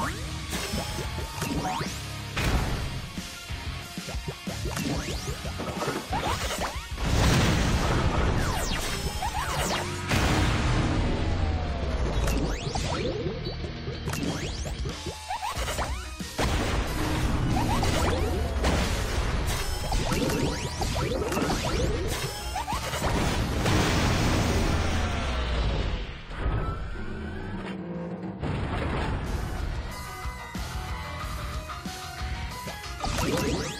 Bye. Let's go.